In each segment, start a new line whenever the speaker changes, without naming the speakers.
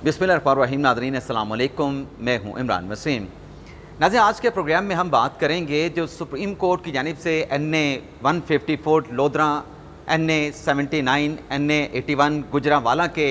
बिस्मिल्लाहिर्रहमानिर्रहीम। नाजरीन अस्सलाम मैं हूँ इमरान वसीम। नाजे आज के प्रोग्राम में हम बात करेंगे जो सुप्रीम कोर्ट की जानब से N A one fifty four, Lodhran, N A seventy nine, N eighty one, Gujranwala के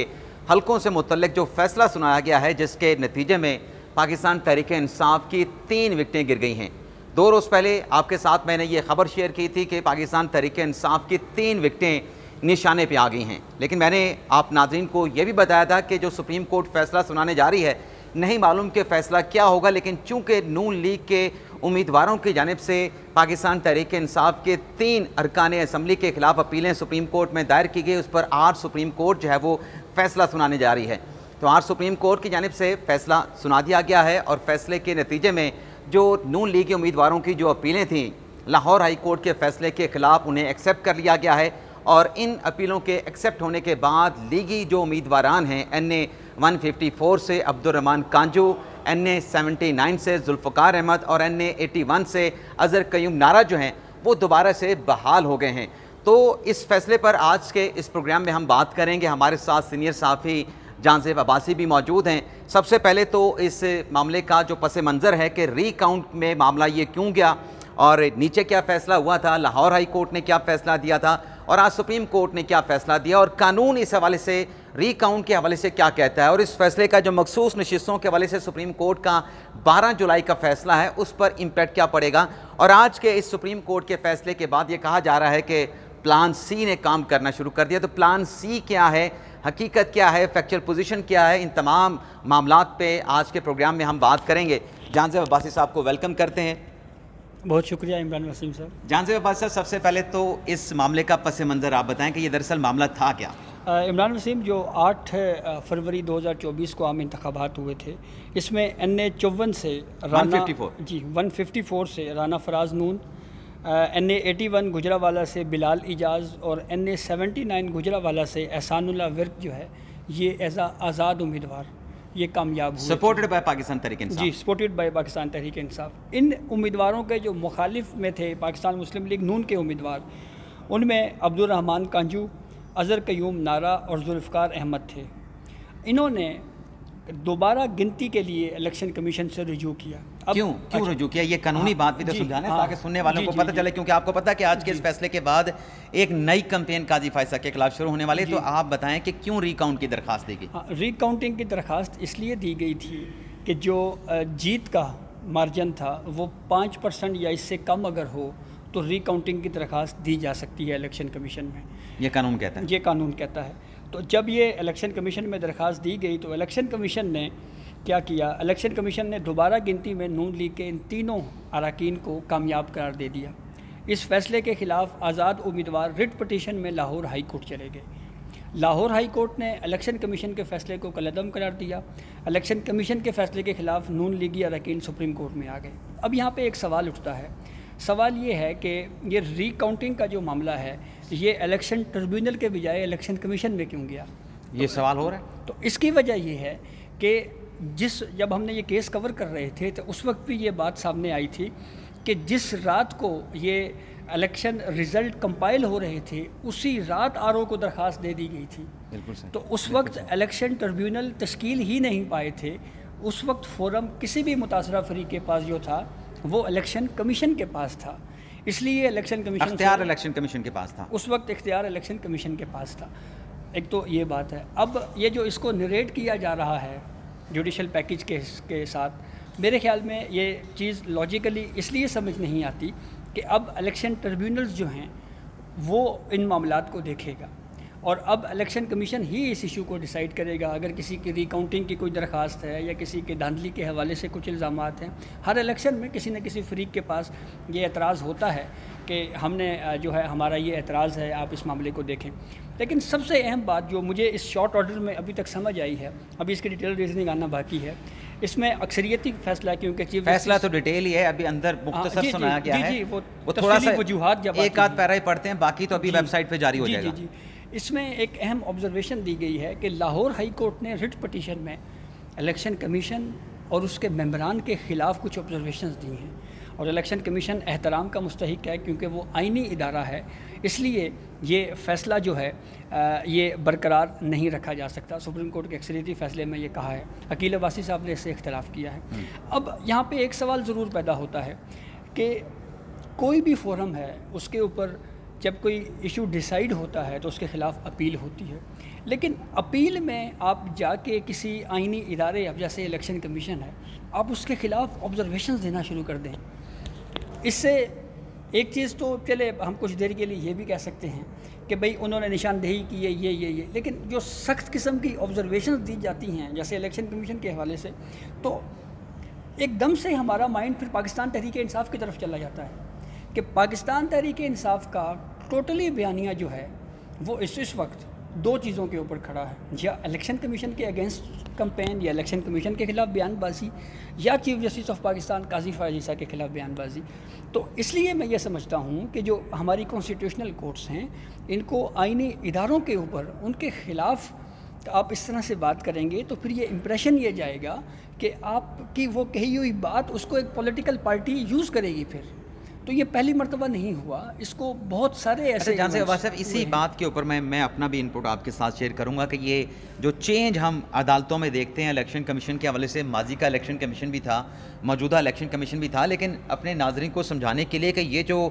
हलकों से मुतलक जो फैसला सुनाया गया है, जिसके नतीजे में पाकिस्तान तहरीक इंसाफ की तीन विकटें गिर गई हैं। दो रोज़ पहले आपके साथ मैंने ये खबर शेयर की थी कि पाकिस्तान तहरीक इंसाफ की तीन विकटें निशाने पे आ गई हैं। लेकिन मैंने आप नाजरीन को यह भी बताया था कि जो सुप्रीम कोर्ट फैसला सुनाने जा रही है, नहीं मालूम कि फ़ैसला क्या होगा, लेकिन चूँकि नून लीग के उम्मीदवारों की जानब से पाकिस्तान तहरीक इंसाफ के तीन अरकान असम्बली के ख़िलाफ़ अपीलें सुप्रीम कोर्ट में दायर की गई, उस पर आज सुप्रीम कोर्ट जो है वो फ़ैसला सुनाने जा रही है। तो आज सुप्रीम कोर्ट की जानब से फ़ैसला सुना दिया गया है और फैसले के नतीजे में जो नून लीग के उम्मीदवारों की जो अपीलें थीं, लाहौर हाई कोर्ट के फ़ैसले के ख़िलाफ़ उन्हें एक्सेप्ट कर लिया गया है। और इन अपीलों के एक्सेप्ट होने के बाद लीगी जो उम्मीदवारान हैं N A one fifty four से Abdulrehman Kanju N A seventy nine से जुल्फ़ार अहमद और एन एटी वन से अज़हर कयूम नारा जो हैं, वो दोबारा से बहाल हो गए हैं। तो इस फैसले पर आज के इस प्रोग्राम में हम बात करेंगे। हमारे साथ सीनियर साफ़ी जानजेब अब्बासी भी मौजूद हैं। सबसे पहले तो इस मामले का जो पस मंज़र है कि रीकाउंट में मामला ये क्यों गया और नीचे क्या फ़ैसला हुआ था? लाहौर हाई कोर्ट ने क्या फ़ैसला दिया था? और आज सुप्रीम कोर्ट ने क्या फ़ैसला दिया और कानून इस हवाले से रिकाउंट के हवाले से क्या कहता है? और इस फैसले का जो मखसूस नशस्तों के हवाले से सुप्रीम कोर्ट का 12 जुलाई का फैसला है, उस पर इम्पैक्ट क्या पड़ेगा? और आज के इस सुप्रीम कोर्ट के फैसले के बाद ये कहा जा रहा है कि प्लान सी ने काम करना शुरू कर दिया। तो प्लान सी क्या है? हकीकत क्या है? फैक्चुअल पोजीशन क्या है? इन तमाम मामला पे आज के प्रोग्राम में हम बात करेंगे। से अब्बासी साहब को वेलकम करते हैं।
बहुत शुक्रिया इमरान वसीम साहब
जान से अब्बास साहब सबसे पहले तो इस मामले का पस मंज़र आप बताएँ कि ये दरअसल मामला था क्या?
इमरान वसीम जो 8 फरवरी 2024 को आम इंतबात हुए थे इसमें एन ए चौवन से
राना
जी 154 से Rana Faraz Noon N A eighty one Gujranwala से बिलाल इजाज़ और N A seventy nine Gujranwala से एहसानुल्ला विर्क जो है ये एज आज़ाद उम्मीदवार। ये कामयाब हुए
सपोर्टेड बाय पाकिस्तान तहरीक
जी सपोर्टेड बाय पाकिस्तान तहरीक इंसाफ। इन उम्मीदवारों के जो मुखालिफ में थे पाकिस्तान मुस्लिम लीग नून के उम्मीदवार उनमें अब्दुलरहमान कांजू अज़हर क्यूम नारा और जुल्फ़ार अहमद थे। इन्होंने दोबारा गिनती के लिए इलेक्शन कमीशन से रजू किया।
क्यों? क्यों अच्छा, रजू किया? ये कानूनी हाँ, बात भी तो समझाना है हाँ, ताकि सुनने वालों को पता चले क्योंकि आपको पता है कि आज के इस फैसले के बाद एक नई कंपेन काजी फायसा के खिलाफ शुरू होने वाले तो आप बताएँ कि क्यों रिकाउंट की दरखास्त दी गई?
हाँ, रिकाउंटिंग की दरखास्त इसलिए दी गई थी कि जो जीत का मार्जिन था वो पाँच परसेंट या इससे कम अगर हो तो रिकाउंटिंग की दरखास्त दी जा सकती है इलेक्शन कमीशन में।
ये कानून कहता है।
ये कानून कहता है। तो जब ये इलेक्शन कमीशन में दरख्वास्त दी गई तो इलेक्शन कमीशन ने क्या किया? इलेक्शन कमीशन ने दोबारा गिनती में नून लीग के इन तीनों अरकान को कामयाब करार दे दिया। इस फैसले के ख़िलाफ़ आज़ाद उम्मीदवार रिट पटिशन में लाहौर हाई कोर्ट चले गए। लाहौर हाई कोर्ट ने इलेक्शन कमीशन के फैसले को कलदम करार दिया। इलेक्शन कमीशन के फैसले के ख़िलाफ़ नून लीगी अरकान सुप्रीम कोर्ट में आ गए। अब यहाँ पे एक सवाल उठता है। सवाल ये है कि ये रिकाउंटिंग का जो मामला है ये इलेक्शन ट्रिब्यूनल के बजाय इलेक्शन कमीशन में क्यों गया?
ये तो, सवाल हो रहा है।
तो इसकी वजह ये है कि जिस जब हमने ये केस कवर कर रहे थे तो उस वक्त भी ये बात सामने आई थी कि जिस रात को ये इलेक्शन रिज़ल्ट कंपाइल हो रहे थे उसी रात आरओ को दरख्वास्त दे दी गई थी। बिल्कुल तो उस वक्त इलेक्शन ट्रिब्यूनल तश्कील ही नहीं पाए थे। उस वक्त फोरम किसी भी मुतासर फरी के पास जो था वो इलेक्शन कमीशन के पास था। इसलिए इलेक्शन कमीशन
इख्तियार इलेक्शन कमीशन के पास था।
उस वक्त इख्तियार इलेक्शन कमीशन के पास था। एक तो ये बात है। अब ये जो इसको नरेट किया जा रहा है जुडिशल पैकेज के के साथ। मेरे ख्याल में ये चीज़ लॉजिकली इसलिए समझ नहीं आती कि अब इलेक्शन ट्रिब्यूनल्स जो हैं, वो इन मामला को देखेगा। और अब इलेक्शन कमीशन ही इस इशू को डिसाइड करेगा। अगर किसी की रिकाउंटिंग की कोई दरख्वास्त है या किसी के धांधली के हवाले से कुछ इल्ज़ाम हैं हर इलेक्शन में किसी न किसी फरीक के पास ये एतराज़ होता है कि हमने जो है हमारा ये एतराज़ है आप इस मामले को देखें। लेकिन सबसे अहम बात जो मुझे इस शॉर्ट ऑर्डर में अभी तक समझ आई है अभी इसकी डिटेल रीजनिंग आना बाकी है इसमें अक्सरियती फैसला क्योंकि चीफ
फैसला तो डिटेल ही है अभी अंदर हाँ, मुख्तसर सुनाया गया है। वो, वो थोड़ा सा वजूहत जब एक आध पैरा ही पढ़ते हैं बाकी तो अभी वेबसाइट पे जारी हो जाएगा। जी जी।
इसमें एक अहम ऑब्जर्वेशन दी गई है कि लाहौर हाई कोर्ट ने रिट पटिशन में इलेक्शन कमीशन और उसके मेम्बरान के ख़िलाफ़ कुछ ऑब्जर्वेशन दी हैं। और इलेक्शन कमीशन एहतराम का मुस्तक है क्योंकि वो आइनी इदारा है। इसलिए ये फ़ैसला जो है ये बरकरार नहीं रखा जा सकता। सुप्रीम कोर्ट के अक्सरीती फ़ैसले में ये कहा है। अकील वासी साहब ने इससे इख्तलाफ किया है। हम्म। अब यहाँ पे एक सवाल ज़रूर पैदा होता है कि कोई भी फोरम है उसके ऊपर जब कोई इशू डिसाइड होता है तो उसके ख़िलाफ़ अपील होती है। लेकिन अपील में आप जाके किसी आइनी इदारे अब जैसे इलेक्शन कमीशन है, आप उसके ख़िलाफ़ ऑब्जर्वेशन देना शुरू कर दें। इससे एक चीज़ तो चले, हम कुछ देर के लिए ये भी कह सकते हैं कि भाई उन्होंने निशानदेही की है, ये ये ये। लेकिन जो सख्त किस्म की ऑब्जर्वेशन दी जाती हैं, जैसे इलेक्शन कमीशन के हवाले से तो एकदम से हमारा माइंड फिर पाकिस्तान तहरीक इंसाफ की तरफ़ चला जाता है कि पाकिस्तान तहरीक इंसाफ का टोटली बयानिया जो है, वो इस इस वक्त दो चीज़ों के ऊपर खड़ा है। या इलेक्शन कमीशन के अगेंस्ट कंपेन या इलेक्शन कमीशन के ख़िलाफ़ बयानबाजी, या chief justice of Pakistan Qazi Faez Isa के ख़िलाफ़ बयानबाजी। तो इसलिए मैं ये समझता हूँ कि जो हमारी कॉन्स्टिट्यूशनल कोर्ट्स हैं, इनको आइनी इदारों के ऊपर, उनके ख़िलाफ़ आप इस तरह से बात करेंगे तो फिर ये इम्प्रेशन ये जाएगा कि आपकी वो कही हुई बात, उसको एक पॉलिटिकल पार्टी यूज़ करेगी फिर। तो ये पहली मरतबा नहीं हुआ। इसको बहुत सारे ऐसे
जान साहब इसी बात के ऊपर मैं मैं अपना भी इनपुट आपके साथ शेयर करूँगा कि ये जो चेंज हम अदालतों में देखते हैं इलेक्शन कमीशन के हवाले से माजी का इलेक्शन कमीशन भी था मौजूदा इलेक्शन कमीशन भी था लेकिन अपने नाजरन को समझाने के लिए कि ये जो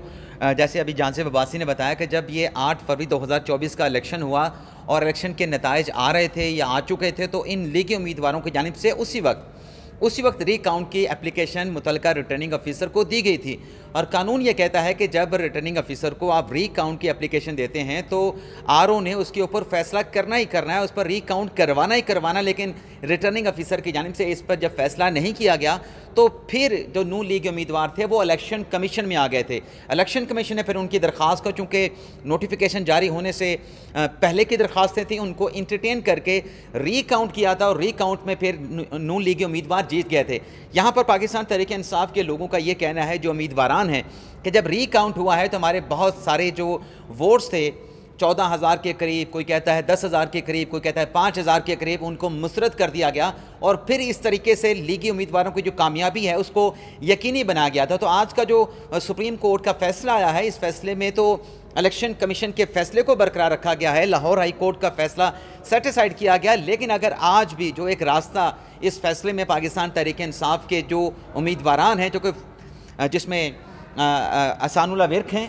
जैसे अभी जान से वबासी ने बताया कि जब ये आठ फरवरी दो हज़ार चौबीस का इलेक्शन हुआ और इलेक्शन के नतज आ रहे थे या आ चुके थे तो इन लीगी उम्मीदवारों की जानब से उसी वक्त उसी वक्त रिकाउंट की एप्लीकेशन मुतल रिटर्निंग ऑफिसर को दी गई थी। और कानून ये कहता है कि जब रिटर्निंग ऑफिसर को आप रिकाउंट की एप्लीकेशन देते हैं तो आरओ ने उसके ऊपर फैसला करना ही करना है, उस पर रिकाउंट करवाना ही करवाना लेकिन रिटर्निंग ऑफिसर की जानब से इस पर जब फैसला नहीं किया गया तो फिर जो नू लीग उम्मीदवार थे, वो इलेक्शन कमीशन में आ गए थे। इलेक्शन कमीशन ने फिर उनकी दरख्वास्त को, चूँकि नोटिफिकेशन जारी होने से पहले की दरख्वास्तें थी, उनको इंटरटेन करके रीकाउंट किया था और रीकाउंट में फिर नू लीग उम्मीदवार जीत गए थे। यहाँ पर पाकिस्तान तरीके इंसाफ के लोगों का ये कहना है, जो उम्मीदवार हैं, कि जब रीकाउंट हुआ है तो हमारे बहुत सारे जो वोट्स थे चौदह हज़ार के करीब, कोई कहता है दस हज़ार के करीब, कोई कहता है पाँच हज़ार के करीब उनको मुसरत कर दिया गया और फिर इस तरीके से लीगी उम्मीदवारों की जो कामयाबी है उसको यकीनी बनाया गया था। तो आज का जो सुप्रीम कोर्ट का फैसला आया है, इस फैसले में तो इलेक्शन कमीशन के फैसले को बरकरार रखा गया है, लाहौर हाई कोर्ट का फैसला सेटिसाइड किया गया, लेकिन अगर आज भी जो एक रास्ता इस फैसले में पाकिस्तान तहरीक इंसाफ के जो उम्मीदवार हैं, जो कि जिसमें असानुल्ला विरक हैं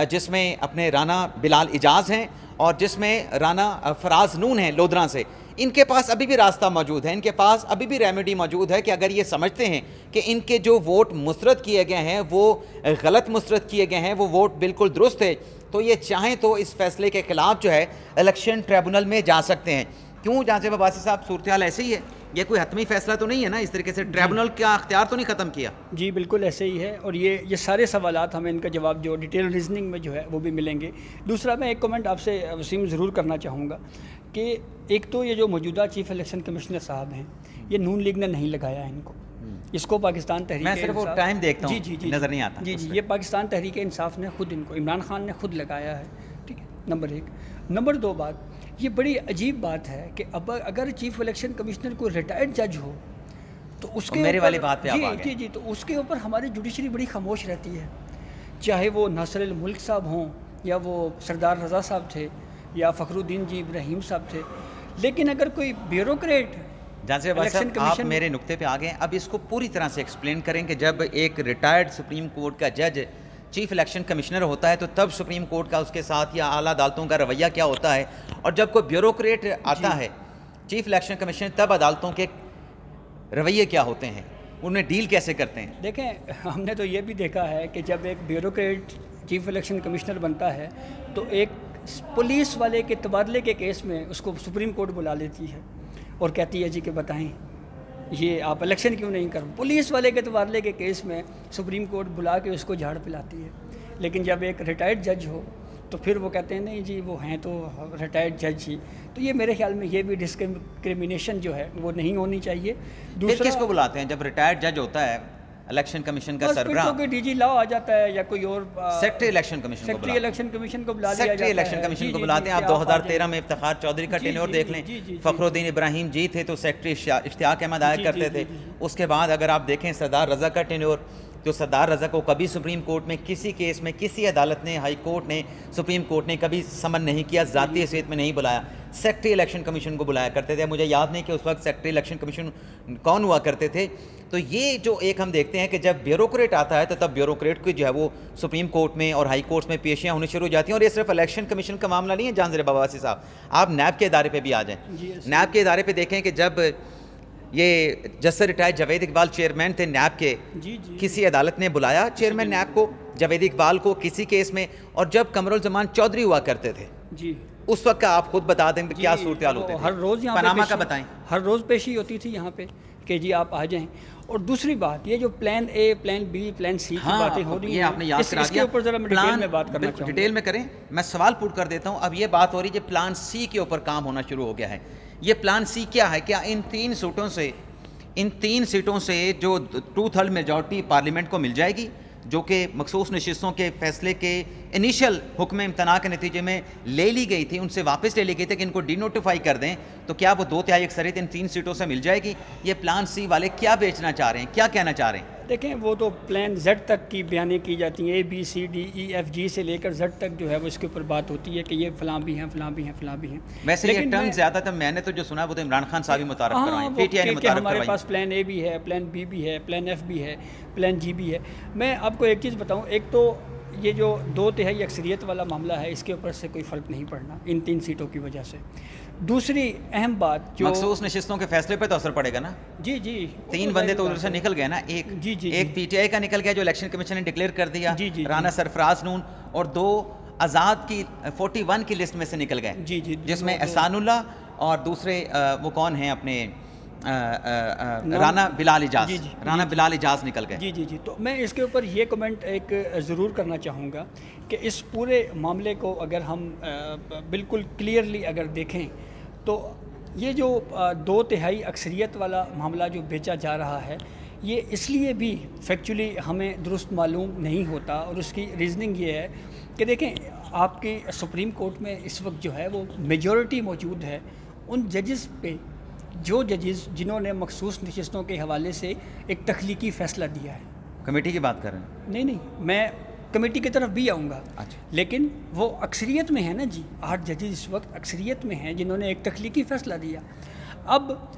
जिसमें अपने राना बिलाल इजाज़ हैं और जिसमें राना फराज नून हैं लोधरा से। इनके पास अभी भी रास्ता मौजूद है। इनके पास अभी भी रेमेडी मौजूद है कि अगर ये समझते हैं कि इनके जो वोट मुस्रद किए गए हैं, वो गलत मुस्रद किए गए हैं, वो वोट बिल्कुल दुरुस्त है तो ये चाहें तो इस फैसले के ख़िलाफ़ जो है इलेक्शन ट्रिब्यूनल में जा सकते हैं। क्यों? जहाँ से बाबासी साहब, सूरत ऐसे ही है। ये कोई हतमी फैसला तो नहीं है ना? इस तरीके से ट्रिब्यूनल का अख्तियार तो नहीं ख़त्म किया?
जी बिल्कुल ऐसे ही है और ये ये सारे सवाल हमें इनका जवाब जो डिटेल रीजनिंग में जो है वो भी मिलेंगे। दूसरा मैं एक कमेंट आपसे वसीम ज़रूर करना चाहूँगा कि एक तो ये जो मौजूदा चीफ इलेक्शन कमिश्नर साहब हैं ये नून लीग ने नहीं लगाया है इनको। हम्म। इसको पाकिस्तान
तहरीक मैं सिर्फ़ टाइम देखता
जी जी जी। नज़र नहीं आता जी जी ये पाकिस्तान तहरीक इंसाफ ने खुद इनको इमरान खान ने खुद लगाया है ठीक है नंबर एक। नंबर दो बात ये बड़ी अजीब बात है कि अब अगर चीफ इलेक्शन कमिश्नर को रिटायर्ड जज हो तो उसके
मेरे वाली बात पे
जी जी जी तो उसके ऊपर हमारी जुडिशरी बड़ी खामोश रहती है। चाहे वो नासर मुल्क साहब हों या वो सरदार रज़ा साहब थे या फ़खरुद्दीन जी इब्राहिम साहब थे लेकिन अगर कोई ब्यूरोक्रेट
आप मेरे नुक्ते पे आ गए अब इसको पूरी तरह से एक्सप्लेन करें कि जब एक रिटायर्ड सुप्रीम कोर्ट का जज चीफ इलेक्शन कमिश्नर होता है तो तब सुप्रीम कोर्ट का उसके साथ या आला अदालतों का रवैया क्या होता है? और जब कोई ब्यूरोक्रेट आता है चीफ इलेक्शन कमिश्नर तब अदालतों के रवैये क्या होते हैं? उन्हें डील कैसे करते हैं?
देखें हमने तो ये भी देखा है कि जब एक ब्यूरोक्रेट चीफ इलेक्शन कमिश्नर बनता है तो एक पुलिस वाले के तबादले के केस में उसको सुप्रीम कोर्ट बुला लेती है और कहती है जी कि बताएँ। ये आप इलेक्शन क्यों नहीं करो? पुलिस वाले के तबादले के केस में सुप्रीम कोर्ट बुला के उसको झाड़ पिलाती है। लेकिन जब एक रिटायर्ड जज हो तो फिर वो कहते हैं नहीं जी वो हैं तो रिटायर्ड जज ही। तो ये मेरे ख्याल में ये भी डिस्क्रिमिनेशन जो है वो नहीं होनी चाहिए।
दूसरा किसको बुलाते हैं? जब रिटायर्ड जज होता है इलेक्शन कमीशन का सरबरा
तो डीजी लॉ आ जाता है या कोई और
secretary election commission
secretary election commission को बुला
सेक्रेटरी इलेक्शन कमीशन को बुलाते हैं आप 2013 में इफ्तार चौधरी का टेन्योर देख लें। फखरुद्दीन इब्राहिम जी थे तो सेक्रेटरी इश्तियाक अहमद आया करते थे। उसके बाद अगर आप देखें सरदार रजा का टेन्योर तो सरदार रजा को कभी सुप्रीम कोर्ट में किसी केस में किसी अदालत ने हाई कोर्ट ने सुप्रीम कोर्ट ने कभी समन नहीं किया ज़ाती हैसियत में नहीं बुलाया। सेक्रेटरी इलेक्शन कमीशन को बुलाया करते थे। मुझे याद नहीं कि उस वक्त सेक्रेटरी इलेक्शन कमीशन कौन हुआ करते थे। तो ये जो एक हम देखते हैं कि जब ब्यूरोक्रेट आता है तो तब ब्यूरोक्रेट की जो है वो सुप्रीम कोर्ट में और हाई कोर्ट्स में पेशियाँ होनी शुरू हो जाती हैं और ये सिर्फ़ इलेक्शन कमीशन का मामला नहीं है जानजर बाबासी साहब। आप नैब के इदारे पर भी आ जाएँ। नैब के इदारे पर देखें कि जब ये justice retired Javed Iqbal chairman थे नैब के जी जी। किसी अदालत ने बुलाया चेयरमैन नैब को जावेद इकबाल को किसी केस में और जब कमरुल जमान चौधरी हुआ करते थे जी। उस वक्त का आप खुद बता दें क्या सूरत हाल होते
हर रोज़ यहाँ
पनामा का बताएँ।
हर रोज़ पेशी होती थी यहाँ पे कि जी आप आ जाएँ। और दूसरी बात ये जो plan A plan B plan C
हाँ, की बातें हो रही हैं आपने याद करा
इसके ऊपर जरा मैं डिटेल में बात करना
डिटेल में करें मैं सवाल पूछ कर देता हूँ। अब ये बात हो रही है प्लान सी के ऊपर काम होना शुरू हो गया है। ये प्लान सी क्या है? क्या इन तीन सीटों से इन तीन सीटों से जो टू थर्ड मेजॉरिटी पार्लियामेंट को मिल जाएगी जो कि मखसूस नशस्तों के फैसले के इनिशियल हुक्म इम्तना के नतीजे में ले ली गई थी उनसे वापस ले ली गई थी कि इनको डी नोटिफाई कर दें तो क्या वो दो तिहाई अक्सरियत इन तीन सीटों से मिल जाएगी? ये प्लान सी वाले क्या बेचना चाह रहे हैं? क्या कहना चाह रहे हैं?
देखें वो तो प्लान जेड तक की बयानी की जाती हैं A B C D E F G से लेकर जेड तक जो है वो इसके ऊपर बात होती है कि ये फलां भी हैं फलां भी हैं फलां भी हैं।
वैसे ये टर्म ज़्यादा था मैंने तो जो सुना वो तो इमरान खान साहब ही मुतारफ हाँ, करवाएँ पीटीआई ने मुतारफ
हमारे पास प्लान ए भी है प्लान बी भी है प्लान एफ़ भी है प्लान जी भी है। मैं आपको एक चीज़ बताऊँ एक तो ये जो दो तिहाई अक्सरियत वाला मामला है इसके ऊपर से कोई फ़र्क नहीं पड़ना इन तीन सीटों की वजह से। दूसरी अहम बात
जो मखसूस नशस्तों के फैसले पे तो असर पड़ेगा ना।
जी जी।
तीन बंदे तो उधर से निकल गए ना एक जी जी एक पीटीआई का निकल गया जो इलेक्शन कमीशन ने डिक्लेयर कर दिया जी जी राना सरफराज नून और दो आज़ाद की 41 की लिस्ट में से निकल गए। जी जी जिसमें एहसानुल्ला और दूसरे वो कौन हैं अपने आ, आ, आ, राना बिलाल इजाज। जी, जी, राना जी, बिलाल इजाज निकल गए।
जी जी जी। तो मैं इसके ऊपर ये कमेंट एक ज़रूर करना चाहूँगा कि इस पूरे मामले को अगर हम बिल्कुल क्लियरली अगर देखें तो ये जो दो तिहाई अक्सरियत वाला मामला जो बेचा जा रहा है ये इसलिए भी फैक्चुअली हमें दुरुस्त मालूम नहीं होता और उसकी रीज़निंग ये है कि देखें आपकी सुप्रीम कोर्ट में इस वक्त जो है वो मेजॉरिटी मौजूद है। उन जजेस पे जो जजेस जिन्होंने मखसूस नशस्तों के हवाले से एक तख्लीकी फ़ैसला दिया है।
कमेटी की बात कर रहे हैं?
नहीं नहीं मैं कमेटी की तरफ़ भी आऊँगा। अच्छा। लेकिन वो अक्सरियत में है ना जी आठ जजेस इस वक्त अक्सरियत में हैं जिन्होंने एक तख्लीकी फ़ैसला दिया। अब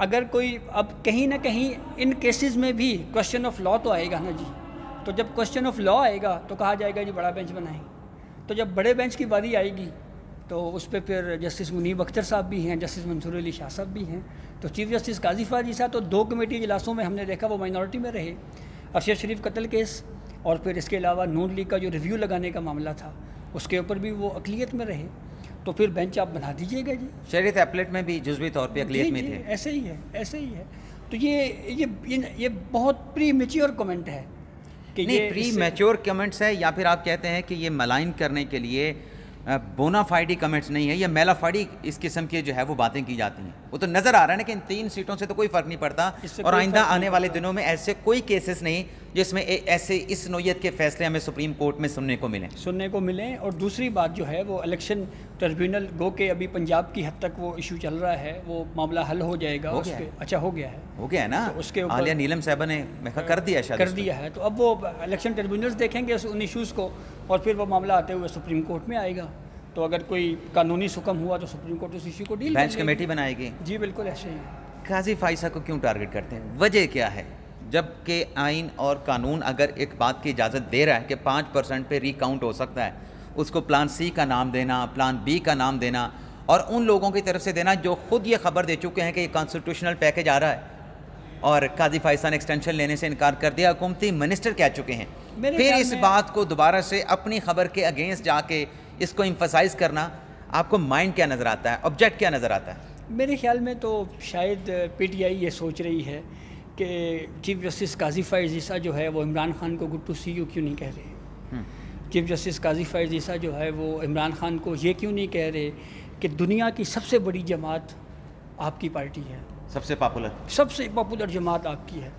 अगर कोई अब कहीं ना कहीं इन केसेस में भी क्वेश्चन ऑफ़ लॉ तो आएगा ना जी। तो जब क्वेश्चन ऑफ़ लॉ आएगा तो कहा जाएगा जी बड़ा बेंच बनाएँ। तो जब बड़े बेंच की बारी आएगी तो उस पर फिर जस्टिस मुनीब अख्तर साहब भी हैं जस्टिस मंसूर अली शाह साहब भी हैं। तो चीफ जस्टिस काजी फाजी साहब तो दो कमेटी इजलासों में हमने देखा वो माइनॉरिटी में रहे। अरशद शरीफ कत्ल केस और फिर इसके अलावा नून लीग का जो रिव्यू लगाने का मामला था उसके ऊपर भी वो अकलीत में रहे। तो फिर बेंच आप बना दीजिएगा जी।
शरीत एपलेट में भी जज्वी तौर पर अकलीत में थे।
ऐसे ही है ऐसे ही है। तो ये ये ये, बहुत प्री मेच्योर कमेंट है
कि नहीं प्री मेच्योर कमेंट्स है या फिर आप कहते हैं कि ये मलाइन करने के लिए बोनाफाइडी कमेंट्स नहीं है या मेलाफाइडी इस किस्म की जो है वो बातें की जाती हैं। वो तो नज़र आ रहा है ना कि इन तीन सीटों से तो कोई फ़र्क नहीं पड़ता और आइंदा आने वाले दिनों में ऐसे कोई केसेस नहीं जिसमें ऐसे इस नोयत के फैसले हमें सुप्रीम कोर्ट में सुनने को मिलें।
सुनने को मिलें और दूसरी बात जो है वो इलेक्शन ट्रिब्यूनल गो के अभी पंजाब की हद तक वो इशू चल रहा है वो मामला हल हो जाएगा हो गया अच्छा हो गया है।
हो गया है ना? तो उसके ऊपर नीलम साहबा ने कर दिया शायद
कर दिया है। तो अब वो इलेक्शन ट्रिब्यूनल्स देखेंगे उन इशूज़ को। और फिर वो मामला आते हुए सुप्रीम कोर्ट में आएगा। तो अगर कोई कानूनी सुकम हुआ तो सुप्रीम कोर्ट उस इशू को डील
बेंच कमेटी बनाएगी।
जी बिल्कुल ऐसे ही।
काजी फाइसा को क्यों टारगेट करते हैं? वजह क्या है? जबकि आइन और कानून अगर एक बात की इजाज़त दे रहा है कि पाँच परसेंट पर रिकाउंट हो सकता है उसको प्लान सी का नाम देना प्लान बी का नाम देना और उन लोगों की तरफ़ से देना जो खुद ये खबर दे चुके हैं कि ये कॉन्स्टिट्यूशनल पैकेज आ रहा है और काजी फाइसा ने एक्सटेंशन लेने से इनकार कर दिया। हुकूमती मिनिस्टर कह चुके हैं फिर इस बात को दोबारा से अपनी खबर के अगेंस्ट जाके इसको इम्फोसाइज करना आपको माइंड क्या नज़र आता है? ऑब्जेक्ट क्या नज़र आता है?
मेरे ख्याल में तो शायद पीटीआई ये सोच रही है कि चीफ जस्टिस काजी फाइज ईसा जो है वो इमरान खान को गुड टू सी यू क्यों नहीं कह रहे? चीफ। जस्टिस काजी फाइज ईसा जो है वो इमरान खान को ये क्यों नहीं कह रहे कि दुनिया की सबसे बड़ी जमात आपकी पार्टी है?
सबसे पॉपुलर
सबसे पॉपुलर जमात आपकी है।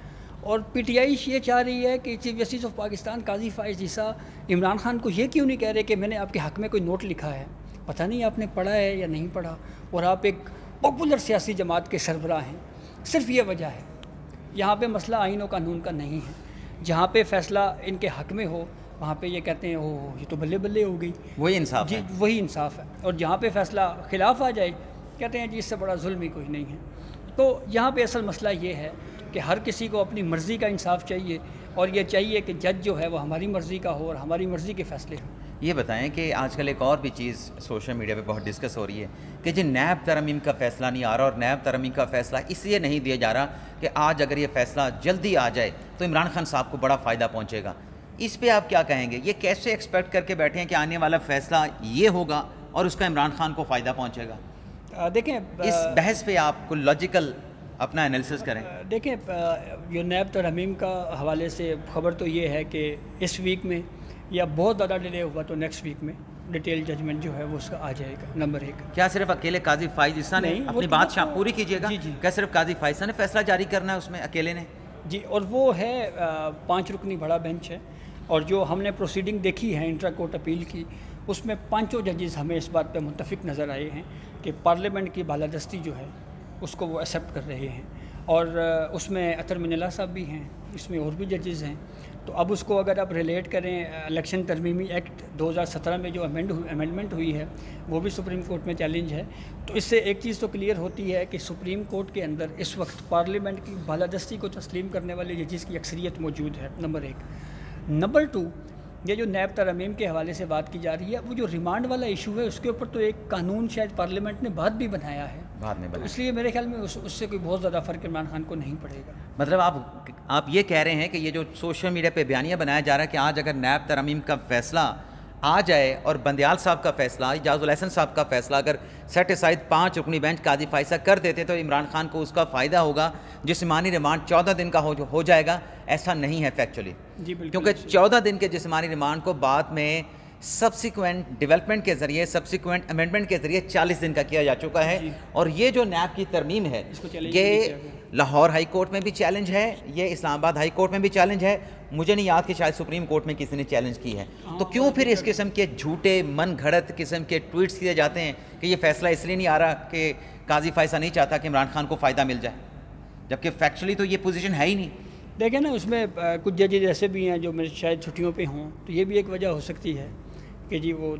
और पीटीआई ये चाह रही है कि chief justice of Pakistan Qazi Faez Isa Imran Khan को ये क्यों नहीं कह रहे कि मैंने आपके हक़ में कोई नोट लिखा है? पता नहीं आपने पढ़ा है या नहीं पढ़ा। और आप एक पॉपुलर सियासी जमात के सरबराह हैं। सिर्फ़ ये वजह है। यहाँ पे मसला आइन और कानून का नहीं है। जहाँ पे फैसला इनके हक में हो वहाँ पे ये कहते हैं ओह ये तो बल्ले बल्ले हो गई।
वही इंसाफ
जी वही इंसाफ है। और जहाँ पे फैसला खिलाफ आ जाए कहते हैं जी इससे बड़ा जुल्म ही कोई नहीं है। तो यहाँ पे असल मसला ये है कि हर किसी को अपनी मर्ज़ी का इंसाफ चाहिए और ये चाहिए कि जज जो है वो हमारी मर्ज़ी का हो और हमारी मर्ज़ी के फ़ैसले हों।
ये बताएँ कि आजकल एक और भी चीज़ सोशल मीडिया पे बहुत डिस्कस हो रही है कि जी नैब तरमीम का फ़ैसला नहीं आ रहा और नैब तरमीम का फ़ैसला इसलिए नहीं दिया जा रहा कि आज अगर ये फ़ैसला जल्दी आ जाए तो इमरान खान साहब को बड़ा फ़ायदा पहुँचेगा। इस पर आप क्या कहेंगे? ये कैसे एक्सपेक्ट करके बैठे हैं कि आने वाला फ़ैसला ये होगा और उसका इमरान खान को फ़ायदा पहुँचेगा?
देखें
इस बहस पे आपको लॉजिकल अपना एनालिसिस करें।
देखें जो नैब तरमीम का हवाले से खबर तो ये है कि इस वीक में या बहुत ज़्यादा डिले हुआ तो नेक्स्ट वीक में डिटेल जजमेंट जो है वो उसका आ जाएगा नंबर एक।
क्या सिर्फ़ अकेले काजी फाइज ईसा ने अपनी
तो
बात
वो
शा-
तो-
पूरी कीजिएगा?
जी, जी।
क्या सिर्फ़ काजी फाइजा ने फैसला जारी करना है उसमें अकेले ने?
जी और वो है पाँच रुकनी बड़ा बेंच है और जो हमने प्रोसीडिंग देखी है इंट्रा कोर्ट अपील की उसमें पाँचों जजेस हमें इस बात पे मुतफिक नज़र आए हैं कि पार्लियामेंट की बालादस्ती जो है उसको वो एक्सेप्ट कर रहे हैं। और उसमें अतर मिनला साहब भी हैं, इसमें और भी जजेज़ हैं। तो अब उसको अगर आप रिलेट करें इलेक्शन तरमीमी एक्ट 2017 में जो अमेंड अमेंडमेंट हुई है, वो भी सुप्रीम कोर्ट में चैलेंज है। तो इससे एक चीज़ तो क्लियर होती है कि सुप्रीम कोर्ट के अंदर इस वक्त पार्लियामेंट की बालादस्ती को तस्लीम करने वाले जजेस की अक्सरियत मौजूद है नंबर एक। नंबर टू ये जो नैब तरमीम के हवाले से बात की जा रही है वो जो रिमांड वाला इशू है, उसके ऊपर तो एक कानून शायद पार्लियामेंट ने बाद भी बनाया है।
बाद में
तो
बना
इसलिए मेरे ख्याल में उस, उससे कोई बहुत ज़्यादा फ़र्क इमरान खान को नहीं पड़ेगा।
मतलब आप आप ये कह रहे हैं कि ये जो सोशल मीडिया पे बयानिया बनाया जा रहा है कि आज अगर नैब तरमीम का फैसला आ जाए और बंदयाल साहब का फैसला इजाजुल हसन साहब का फैसला अगर सेट असाइड पाँच रुकनी बेंच काजी फाइसा कर देते तो इमरान खान को उसका फ़ायदा होगा जिसमानी रिमांड चौदह दिन का हो हो जाएगा ऐसा नहीं है फैक्चुअली क्योंकि चौदह दिन के जिसमानी रिमांड को बाद में सब्सिक्वेंट डेवलपमेंट के ज़रिए सब्सिक्वेंट अमेंडमेंट के ज़रिए 40 दिन का किया जा चुका है। और ये जो नैब की तरमीम है ये लाहौर हाई कोर्ट में भी चैलेंज है ये इस्लामाबाद हाई कोर्ट में भी चैलेंज है। मुझे नहीं याद कि शायद सुप्रीम कोर्ट में किसी ने चैलेंज की है।
हाँ,
तो क्यों फिर इस किस्म के झूठे मन घड़त किस्म के ट्वीट्स किए जाते हैं कि ये फैसला इसलिए नहीं आ रहा कि काजी फायसा नहीं चाहता कि इमरान खान को फ़ायदा मिल जाए? जबकि फैक्चुअली तो ये पोजीशन है ही नहीं।
देखें ना उसमें कुछ जजेज ऐसे भी हैं जो मेरे शायद छुट्टियों पे हों तो ये भी एक वजह हो सकती है। कि जी वो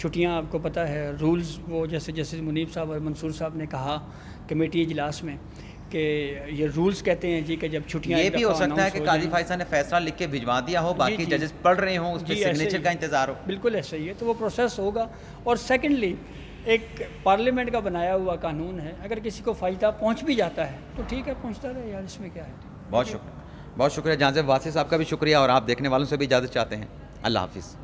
छुट्टियाँ आपको पता है रूल्स वो जैसे जैसे मुनीब साहब और मंसूर साहब ने कहा कमेटी इजलास में कि ये रूल्स कहते हैं जी कि जब छुट्टियाँ
ये भी हो सकता है कि काजी फायसा ने फैसला लिख के भिजवा दिया हो बाकी जजेस पढ़ रहे हों उस पर सिग्नेचर का इंतज़ार हो।
बिल्कुल ऐसा ही है तो वो प्रोसेस होगा। और सेकेंडली एक पार्लियामेंट का बनाया हुआ कानून है अगर किसी को फ़ायदा पहुँच भी जाता है तो ठीक है पहुँचता रहे यार इसमें क्या है?
बहुत शुक्रिया। बहुत शुक्रिया जहाँ से वासी साहब का भी शुक्रिया और आप देखने वालों से भी इजाज़त चाहते हैं। अल्लाह हाफिज़।